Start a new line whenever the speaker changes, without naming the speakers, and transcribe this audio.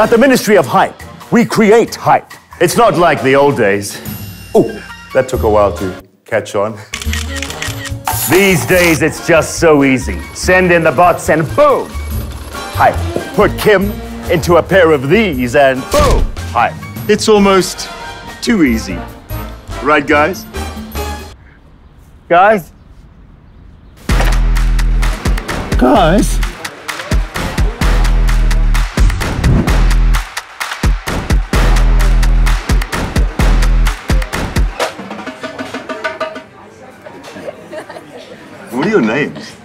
At the Ministry of Hype, we create hype. It's not like the old days. Oh, that took a while to catch on. These days, it's just so easy. Send in the bots and boom! Hype. Put Kim into a pair of these and boom! Hype. It's almost too easy. Right, guys? Guys? Guys? What are your names?